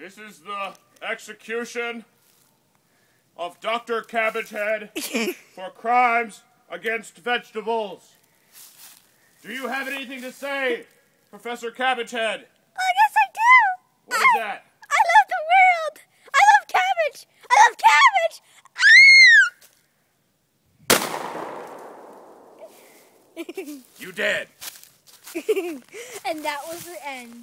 This is the execution of Dr. Cabbagehead for crimes against vegetables. Do you have anything to say, Professor Cabbagehead? Oh, yes, I do. What is that? I love the world. I love cabbage. I love cabbage. Ah! You did. and that was the end.